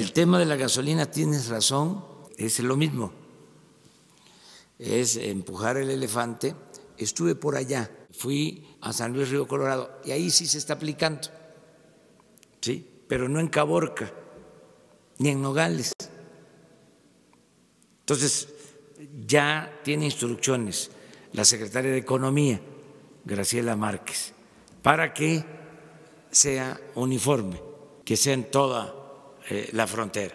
el tema de la gasolina tienes razón, es lo mismo, es empujar el elefante. Estuve por allá, fui a San Luis Río Colorado y ahí sí se está aplicando, sí, pero no en Caborca ni en Nogales. Entonces, ya tiene instrucciones la secretaria de Economía, Graciela Márquez, para que sea uniforme, que sea en toda eh, la frontera.